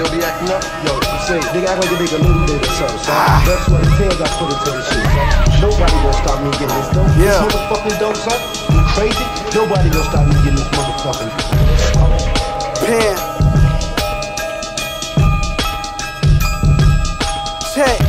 They'll be acting up. Yo, say, nigga act like a little bit or something, son. That's what the tail got put into this shit, son. Nobody gonna stop me getting this dope. Yeah. This motherfucking dope, son. You crazy? Nobody gonna stop me getting this motherfucking Pen. Check.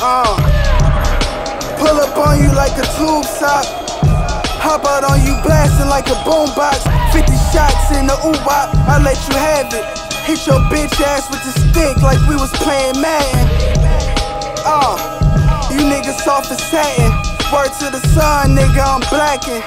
Uh. Pull up on you like a tube sock. Hop out on you blasting like a boombox. 50 shots in the ooh I let you have it. Hit your bitch ass with the stick like we was playing Madden. Uh, you niggas soft as satin. Word to the sun, nigga, I'm blacking.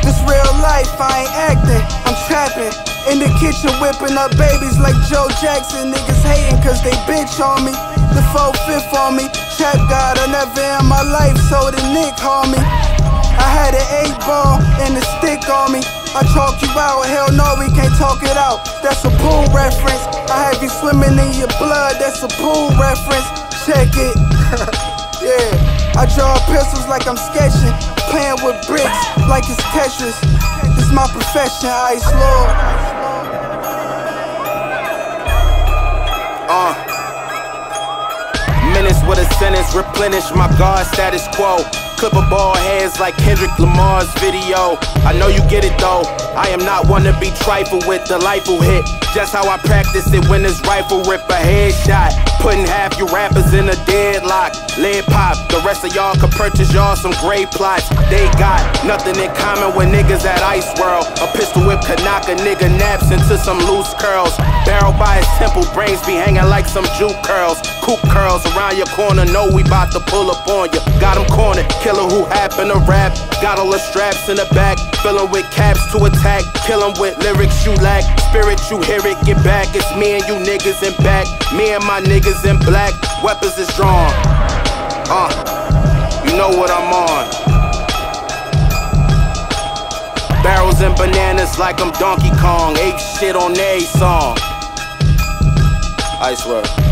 This real life, I ain't acting, I'm trapping. In the kitchen, whipping up babies like Joe Jackson. Niggas hating cause they bitch on me. The 4 fifth on me. Trap God, I never in my life, so the Nick me. I had an eight ball and a stick on me. I chalk you out, hell no, we can't talk it out. That's a pool reference. I have you swimming in your blood, that's a pool reference. Check it. yeah. I draw pencils like I'm sketching, playing with bricks like it's Tetris. It's my profession, Ice Lord. Uh. Minutes with a sentence, replenish my God status quo. Clip a ball heads like Kendrick Lamar's video. I know you get it though. I am not one to be trifled with the life will hit. Just how I practice it when this rifle rip a headshot. Putting half your rappers in a deadlock. Lead pop, the rest of y'all could purchase y'all some great plots. They got nothing in common with niggas at Ice World. A pistol whip could knock a nigga naps into some loose curls. Barrel by his temple, brains be hanging like some juke curls. Coop curls around your corner, know we bout to pull up on you. Got him cornered, killer who happen to rap. Got all the straps in the back, filling with caps to attack. Kill him with lyrics you lack. Spirit you hear it, get back. It's me and you niggas in back. Me and my niggas in black. Weapons is drawn. Uh, you know what I'm on. Barrels and bananas like I'm Donkey Kong. Ape shit on a song. I swear.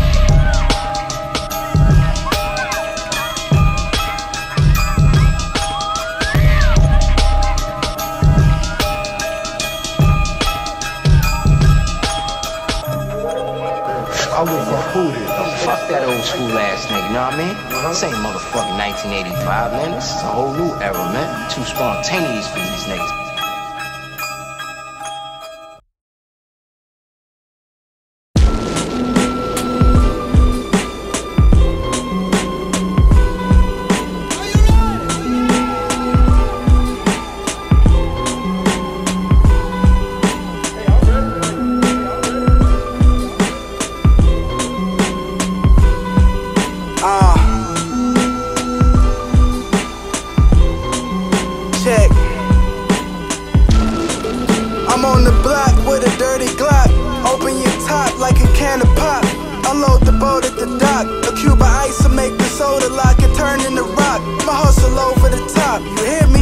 I who this? Fuck that old school ass nigga, you know what I mean? This ain't motherfucking 1985, man. This is a whole new era, man. Too spontaneous for these niggas. On the block with a dirty Glock. Open your top like a can of pop. Unload the boat at the dock. A cube of ice to make the soda lock and turn into rock. My hustle over the top. You hear me?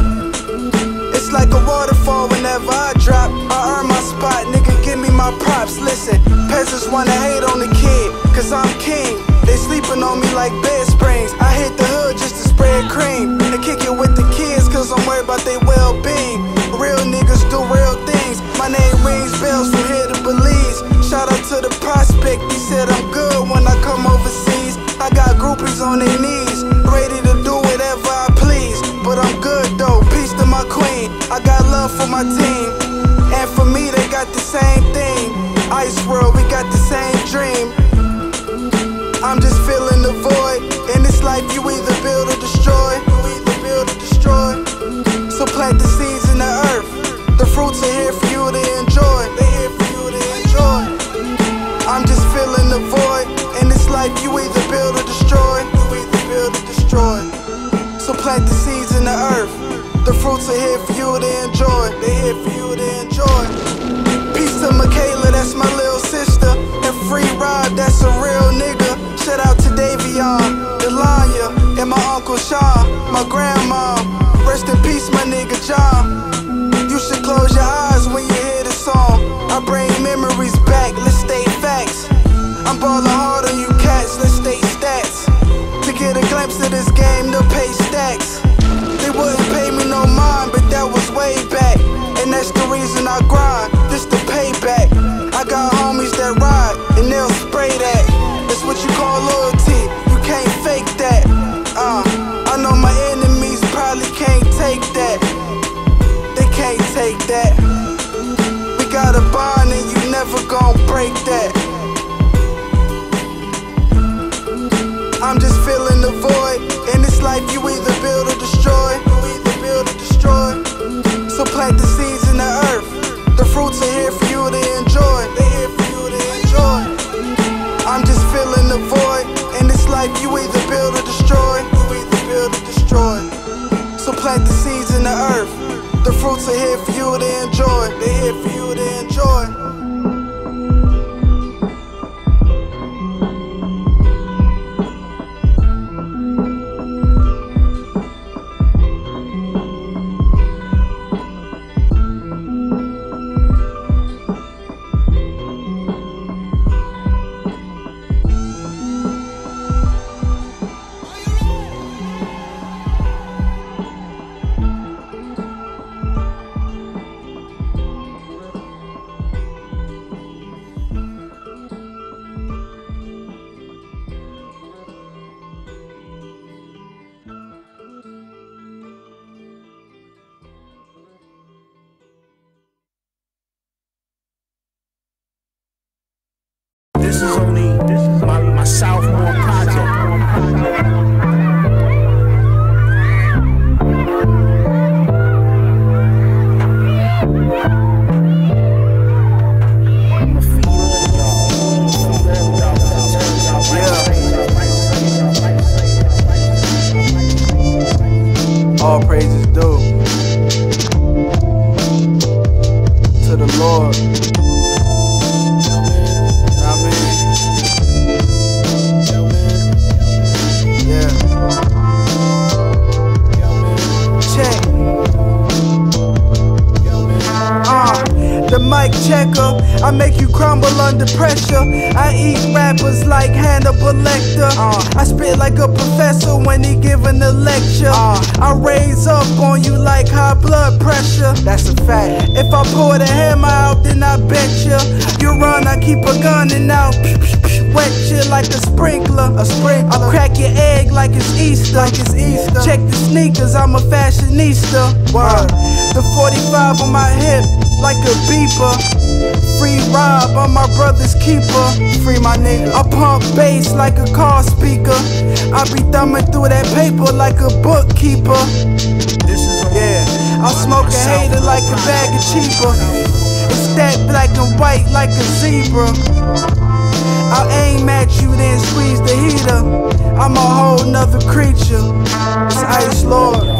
It's like a waterfall whenever I drop. I earn my spot, nigga, give me my props. Listen, peasants wanna hate on the kid, cause I'm king. They sleeping on me like bed springs. I hit the hood just to spread cream. And kick it with the kids, cause I'm worried about their well being. Real niggas do real My name rings bells from here to Belize. Shout out to the Prxspect, he said I'm good when I come overseas. I got groupies on their knees, ready to do whatever I please. But I'm good though, peace to my queen. I got love for my team. Life, you either build or destroy. You either build or destroy. So plant the seeds in the earth. The fruits are here for you to enjoy. They here for you break that. I'm just filling the void. In this life, you either build or destroy. You either build or destroy. So plant the seeds in the earth. The fruits are here for you to enjoy. They're here for you to enjoy. I'm just filling the void. In this life, you either build or destroy. You either build or destroy. So plant the seeds in the earth. The fruits are here for you to enjoy. They're here for you to enjoy. This is only I make you crumble under pressure. I eat rappers like Hannibal Lecter. Uh, I spit like a professor when he giving a lecture. Uh, I raise up on you like high blood pressure. That's a fact. If I pour the hammer out, then I bet you. You run, I keep a gun and out. Wet you like a sprinkler. A sprinkler. I'll crack your egg like it's Easter. Like it's Easter. Check the sneakers, I'm a fashionista. Word. The 45 on my hip, like a beeper. Free Rob, I'm my brother's keeper. Free my nigga. I pump bass like a car speaker. I be thumbing through that paper like a bookkeeper. This is Yeah, I smoke a hater like a bag of cheaper. It's that black and white like a zebra. I'll aim at you, then squeeze the heater. I'm a whole nother creature. It's Ice Lord.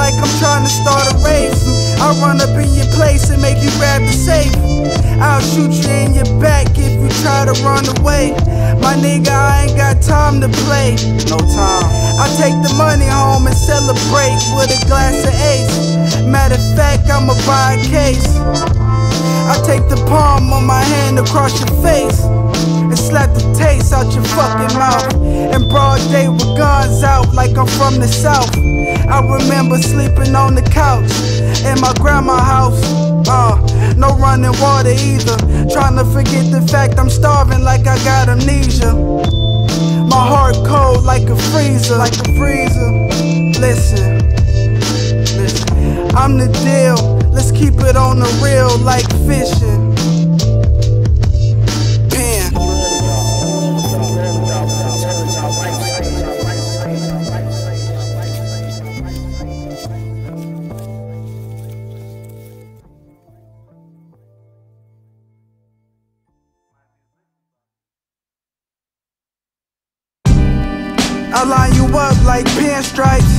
Like I'm trying to start a race. I run up in your place and make you grab the safe. I'll shoot you in your back if you try to run away. My nigga, I ain't got time to play. No time. I take the money home and celebrate with a glass of ace. Matter of fact, I'ma buy a case. I take the palm of my hand across your face and slap the taste out your fucking mouth. In broad day with guns out like I'm from the south. I remember sleeping on the couch in my grandma's house. Uh, no running water either. Trying to forget the fact I'm starving like I got amnesia. My heart cold like a freezer, like a freezer. Listen, listen. I'm the deal. Let's keep it on the real like fishing. I line you up like pinstripes.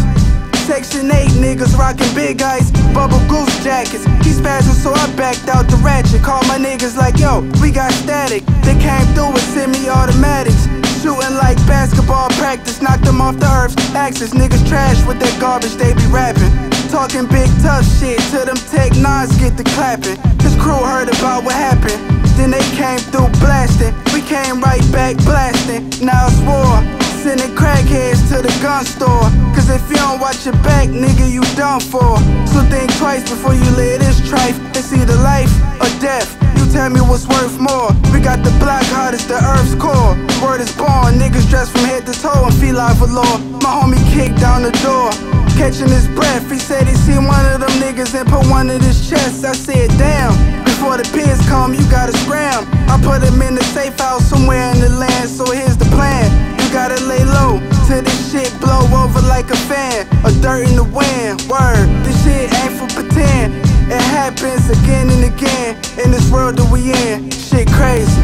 Section 8 niggas rockin' big ice, bubble goose jackets. He spazzing, so I backed out the ratchet. Call my niggas like, yo, we got static. They came through with semi automatics. Shooting like basketball practice, knocked them off the earth's axis. Niggas trash with that garbage, they be rapping. Talking big tough shit till them tech nines get the clapping. This crew heard about what happened. Then they came through blasting. We came right back blasting. Now it's war. Sending crackheads to the gun store. Cause if you don't watch your back, nigga, you done for. So think twice before you lay this trife. It's either life or death. You tell me what's worth more. We got the block hot as the earth's core. Word is born, niggas dressed from head to toe and feel like a law. My homie kicked down the door. Catching his breath, he said he seen one of them niggas and put one in his chest. I said, damn, before the pins come, you gotta scram. I put him in the safe house somewhere in the land, so here's the plan. Gotta lay low till this shit blow over like a fan. A dirt in the wind, word, this shit ain't for pretend. It happens again and again in this world that we in. Shit crazy.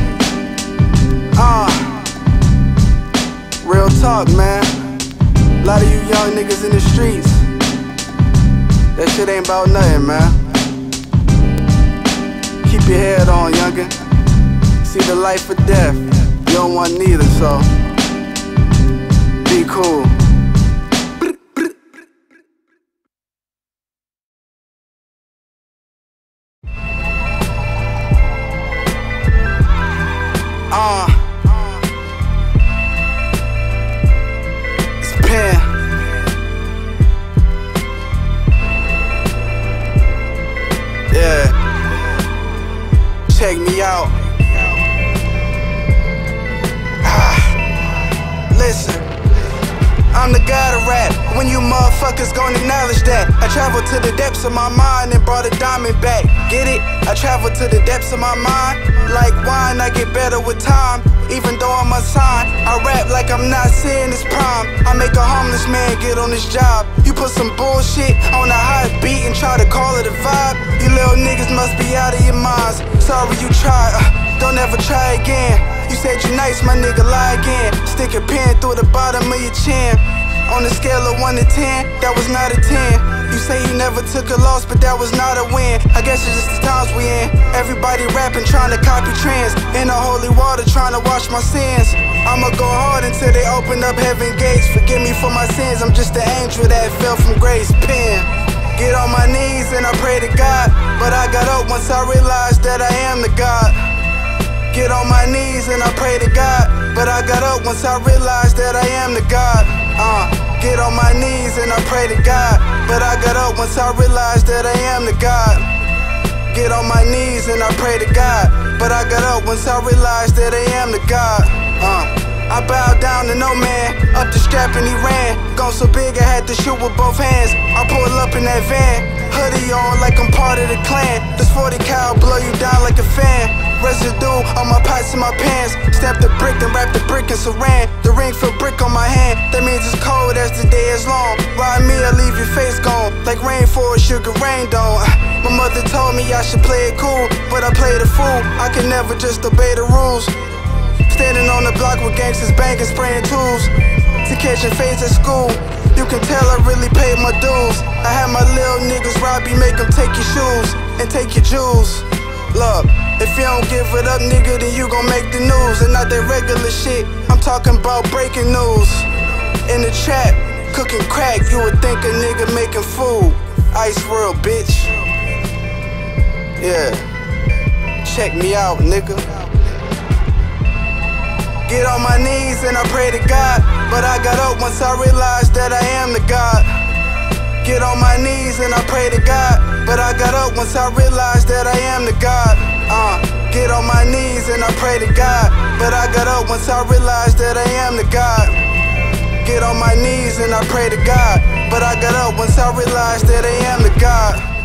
Uh, real talk, man. A lot of you young niggas in the streets. That shit ain't about nothing, man. Keep your head on, youngin'. See the life or death. You don't want neither, so cool. I'm the god of rap. When you motherfuckers gon' acknowledge that. I traveled to the depths of my mind and brought a diamond back. Get it? I traveled to the depths of my mind. Like wine, I get better with time. Even though I'm a sign, I rap like I'm not seeing this prime. I make a homeless man get on his job. You put some bullshit on a hot beat and try to call it a vibe. You little niggas must be out of your minds. Sorry you tried, uh, don't ever try again. You said you're nice, my nigga, lie again. Stick a pin through the bottom of your chin. On a scale of 1 to 10, that was not a 10. You say you never took a loss, but that was not a win. I guess it's just the times we in. Everybody rapping, trying to copy trends. In the holy water, trying to wash my sins. I'ma go hard until they open up heaven gates. Forgive me for my sins, I'm just an angel that fell from grace. Pen. Get on my knees and I pray to God. But I got up once I realized that I am the God. Get on my knees and I pray to God. But I got up once I realized that I am the God. Uh, get on my knees and I pray to God. But I got up once I realized that I am the God. Get on my knees and I pray to God. But I got up once I realized that I am the God. Uh, I bowed down to no man. Up the strap and he ran. Gone so big I had to shoot with both hands. I pull up in that van. Hoodie on like I'm part of the clan. This 40 cal blow you down like a fan. Residue on my pots and my pants. Stamp the brick and wrap the brick in saran. The ring feel brick on my hand. That means it's cold as the day is long. Ride me or leave your face gone. Like rainforest, sugar rain don't. Uh, my mother told me I should play it cool, but I played a fool. I can never just obey the rules. Standing on the block with gangsters banging, spraying tools. To catching fades at school. You can tell I really paid my dues. I had my little niggas rob you, make them take your shoes and take your jewels. Look, if you don't give it up, nigga, then you gon' make the news. And not that regular shit, I'm talking about breaking news. In the trap, cooking crack, you would think a nigga making food. Ice world, bitch. Yeah. Check me out, nigga. Get on my knees and I pray to God. But I got up once I realized that I am the God. Get on my knees and I pray to God. But I got up once I realized that I am the God. Uh, get on my knees and I pray to God. But I got up once I realized that I am the God. Get on my knees and I pray to God. But I got up once I realized that I am the God.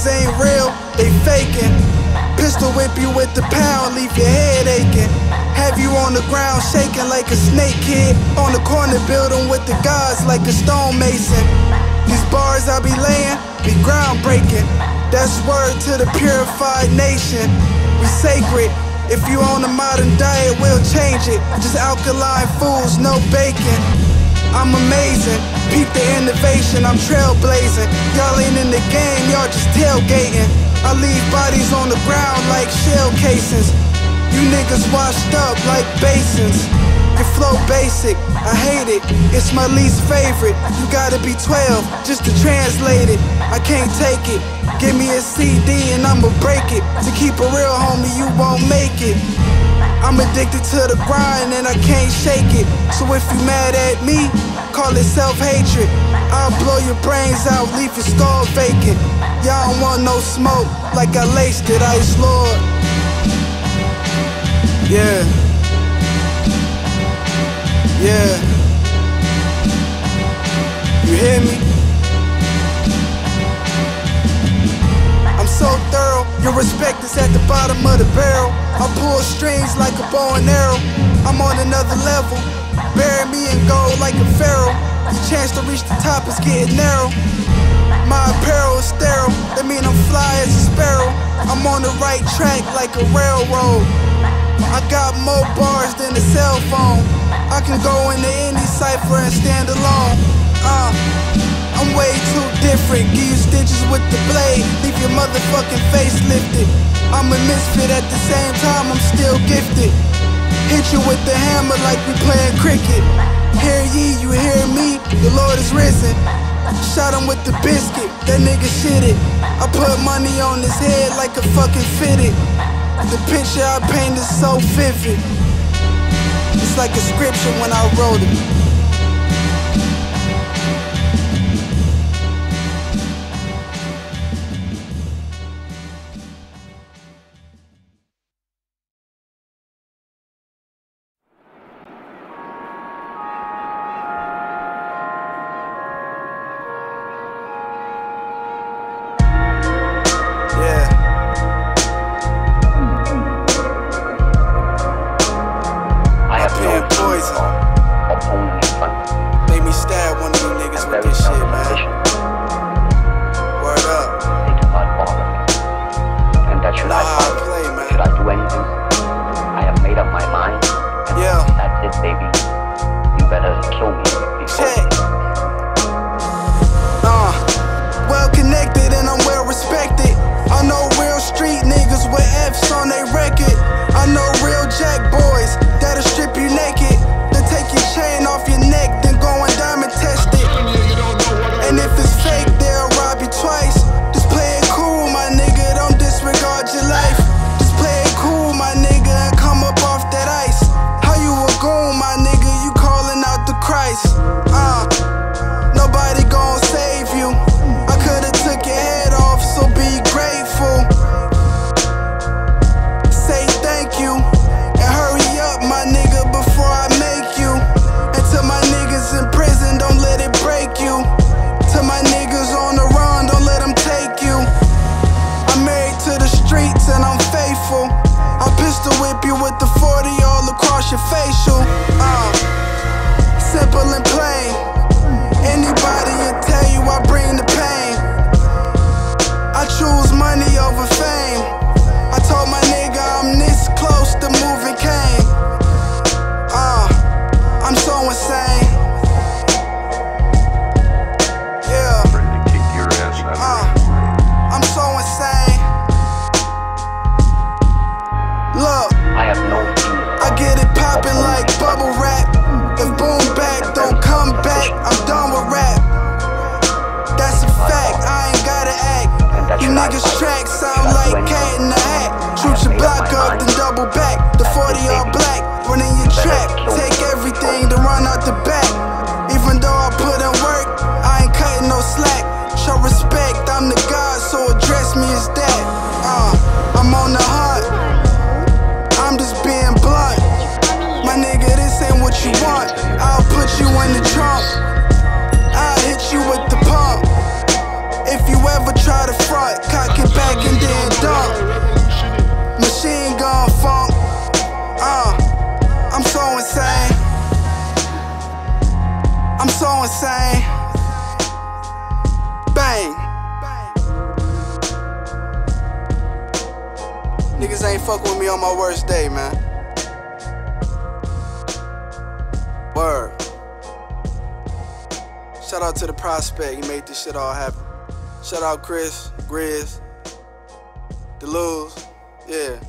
Niggas ain't real, they faking. Pistol whip you with the pound, leave your head aching. Have you on the ground shaking like a snake kid. On the corner building with the gods like a stonemason. These bars I be laying be groundbreaking. That's word to the purified nation. We sacred. If you on a modern diet, we'll change it. Just alkaline foods, no bacon. I'm amazing. Peep the innovation, I'm trailblazing. Y'all ain't in the game, y'all just tailgating. I leave bodies on the ground like shell casings. You niggas washed up like basins. Your flow basic, I hate it. It's my least favorite. You gotta be 12 just to translate it. I can't take it. Give me a CD and I'ma break it. To keep it real, homie, you won't make it. I'm addicted to the grind and I can't shake it. So if you mad at me, call it self-hatred. I'll blow your brains out, leave your skull vacant. Y'all don't want no smoke, like I laced it, Ice Lord. Yeah. Yeah. You hear me? I'm so thorough, your respect is at the bottom of the barrel. I pull strings like a bow and arrow. I'm on another level. Bury me in gold like a pharaoh. The chance to reach the top is getting narrow. My apparel is sterile, that mean I'm fly as a sparrow. I'm on the right track like a railroad. I got more bars than a cell phone. I can go into any cipher and stand alone. Uh, I'm way too different. Give you stitches with the blade, leave your motherfucking face lifted. I'm a misfit at the same time, I'm still gifted. Hit you with the hammer like we playing cricket. Hear ye, you hear me, the Lord is risen. Shot him with the biscuit, that nigga shit it. I put money on his head like a fucking fitted. The picture I paint is so vivid. It's like a scripture when I wrote it. Simple Niggas ain't fucking with me on my worst day, man. Word. Shout out to the Prxspect, he made this shit all happen. Shout out Chris, Grizz, Deluz, yeah.